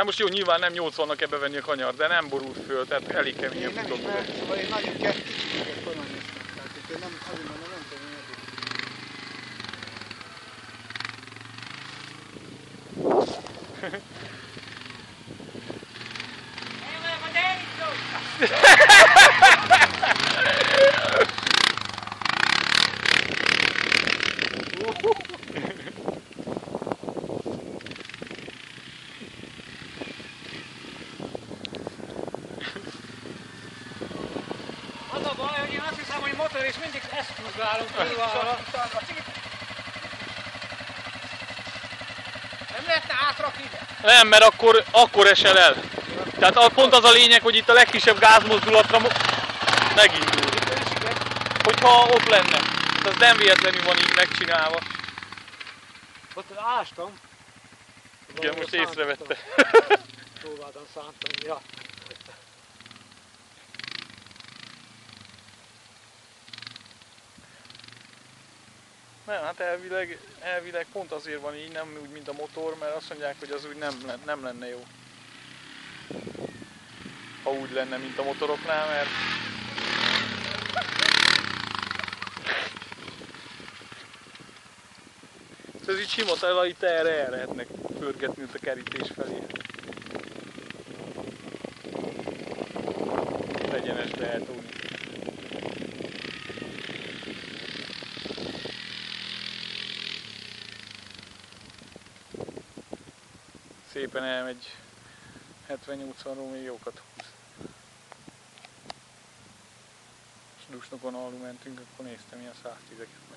Hát most jó, nyilván nem 80-nak ebbe venni a kanyar, de nem borult föl, tehát elég kemény a mert szóval én nagyon kicsiket koronyoztam. Tehát én nem, azért mondom, nem tudom, hogy eddig. Az a baj, hogy én azt hiszem, hogy motor és mindig eszkúzgálunk kurvára. Nem lehetne átrakni ide? Nem, mert akkor, akkor esel el. Tehát a- pont az a lényeg, hogy itt a legkisebb gázmozdulatra mo- megindul. Hogyha ott lenne. Hát Az nem véletlenül van így megcsinálva. Ott ástam. Igen, most észrevette. Próbáltam szántani, ja. Nem, hát elvileg, elvileg pont azért van így, nem úgy, mint a motor, mert azt mondják, hogy az úgy nem, nem lenne jó. Ha úgy lenne, mint a motoroknál, mert ez így sima tele, itt erre el lehetnek pörgetni a kerítés felé. Egyenes lehet úgy. Szépen elmegy 70-80-ról még jókat húz. És Dusnokon alul mentünk, akkor néztem ilyen 110-eket.